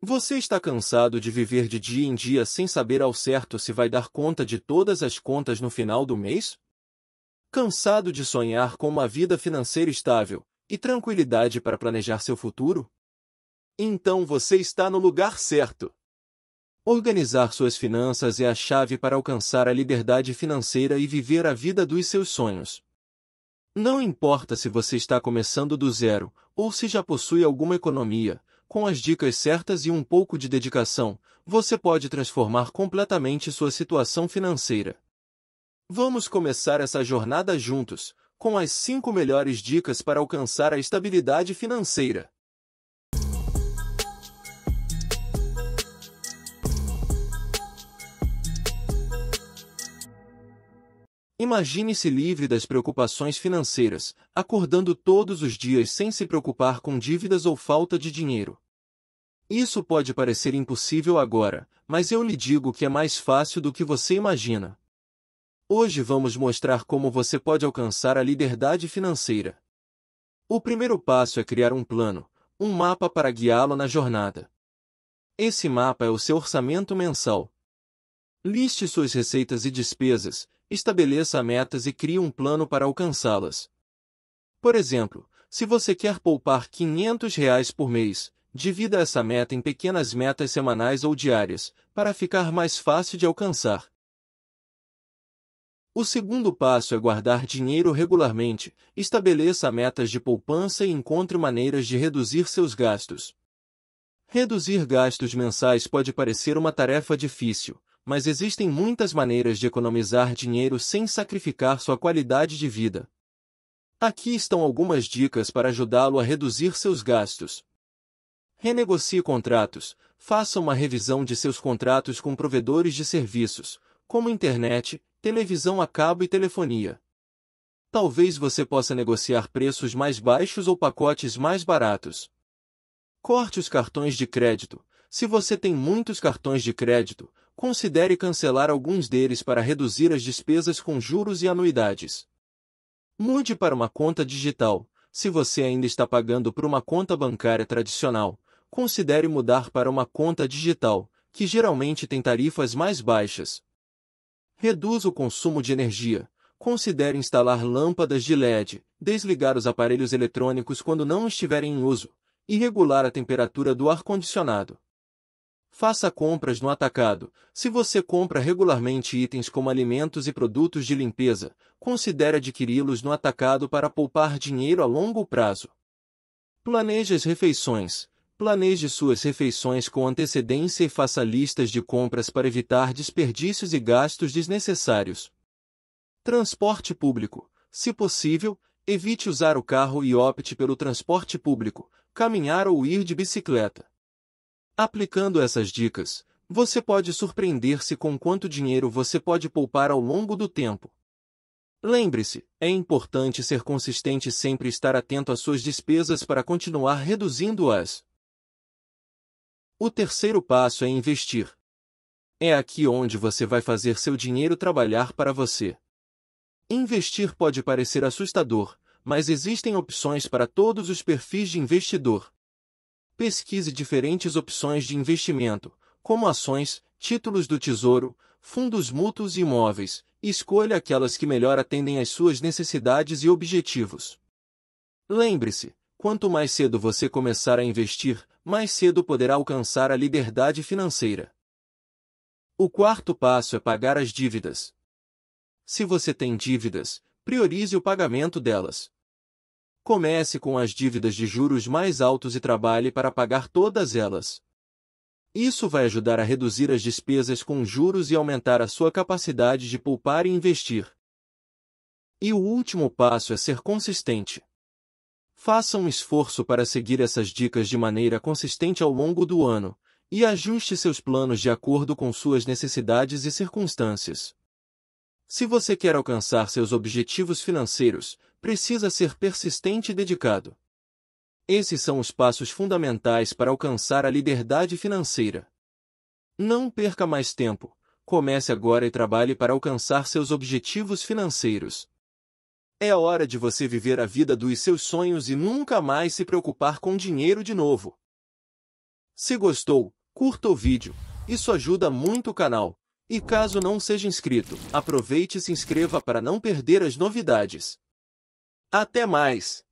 Você está cansado de viver de dia em dia sem saber ao certo se vai dar conta de todas as contas no final do mês? Cansado de sonhar com uma vida financeira estável e tranquilidade para planejar seu futuro? Então você está no lugar certo. Organizar suas finanças é a chave para alcançar a liberdade financeira e viver a vida dos seus sonhos. Não importa se você está começando do zero ou se já possui alguma economia, com as dicas certas e um pouco de dedicação, você pode transformar completamente sua situação financeira. Vamos começar essa jornada juntos, com as 5 melhores dicas para alcançar a estabilidade financeira. Imagine-se livre das preocupações financeiras, acordando todos os dias sem se preocupar com dívidas ou falta de dinheiro. Isso pode parecer impossível agora, mas eu lhe digo que é mais fácil do que você imagina. Hoje vamos mostrar como você pode alcançar a liberdade financeira. O primeiro passo é criar um plano, um mapa para guiá-lo na jornada. Esse mapa é o seu orçamento mensal. Liste suas receitas e despesas, estabeleça metas e crie um plano para alcançá-las. Por exemplo, se você quer poupar 500 reais por mês, divida essa meta em pequenas metas semanais ou diárias, para ficar mais fácil de alcançar. O segundo passo é guardar dinheiro regularmente, estabeleça metas de poupança e encontre maneiras de reduzir seus gastos. Reduzir gastos mensais pode parecer uma tarefa difícil, mas existem muitas maneiras de economizar dinheiro sem sacrificar sua qualidade de vida. Aqui estão algumas dicas para ajudá-lo a reduzir seus gastos. Renegocie contratos. Faça uma revisão de seus contratos com provedores de serviços, como internet, televisão a cabo e telefonia. Talvez você possa negociar preços mais baixos ou pacotes mais baratos. Corte os cartões de crédito. Se você tem muitos cartões de crédito, considere cancelar alguns deles para reduzir as despesas com juros e anuidades. Mude para uma conta digital. Se você ainda está pagando por uma conta bancária tradicional, considere mudar para uma conta digital, que geralmente tem tarifas mais baixas. Reduza o consumo de energia. Considere instalar lâmpadas de LED, desligar os aparelhos eletrônicos quando não estiverem em uso, e regular a temperatura do ar-condicionado. Faça compras no atacado. Se você compra regularmente itens como alimentos e produtos de limpeza, considere adquiri-los no atacado para poupar dinheiro a longo prazo. Planeje as refeições. Planeje suas refeições com antecedência e faça listas de compras para evitar desperdícios e gastos desnecessários. Transporte público. Se possível, evite usar o carro e opte pelo transporte público, caminhar ou ir de bicicleta. Aplicando essas dicas, você pode surpreender-se com quanto dinheiro você pode poupar ao longo do tempo. Lembre-se, é importante ser consistente e sempre estar atento às suas despesas para continuar reduzindo-as. O terceiro passo é investir. É aqui onde você vai fazer seu dinheiro trabalhar para você. Investir pode parecer assustador, mas existem opções para todos os perfis de investidor. Pesquise diferentes opções de investimento, como ações, títulos do tesouro, fundos mútuos e imóveis, e escolha aquelas que melhor atendem às suas necessidades e objetivos. Lembre-se, quanto mais cedo você começar a investir, mais cedo poderá alcançar a liberdade financeira. O quarto passo é pagar as dívidas. Se você tem dívidas, priorize o pagamento delas. Comece com as dívidas de juros mais altos e trabalhe para pagar todas elas. Isso vai ajudar a reduzir as despesas com juros e aumentar a sua capacidade de poupar e investir. E o último passo é ser consistente. Faça um esforço para seguir essas dicas de maneira consistente ao longo do ano, e ajuste seus planos de acordo com suas necessidades e circunstâncias. Se você quer alcançar seus objetivos financeiros, precisa ser persistente e dedicado. Esses são os passos fundamentais para alcançar a liberdade financeira. Não perca mais tempo. Comece agora e trabalhe para alcançar seus objetivos financeiros. É a hora de você viver a vida dos seus sonhos e nunca mais se preocupar com dinheiro de novo. Se gostou, curta o vídeo. Isso ajuda muito o canal. E caso não seja inscrito, aproveite e se inscreva para não perder as novidades. Até mais!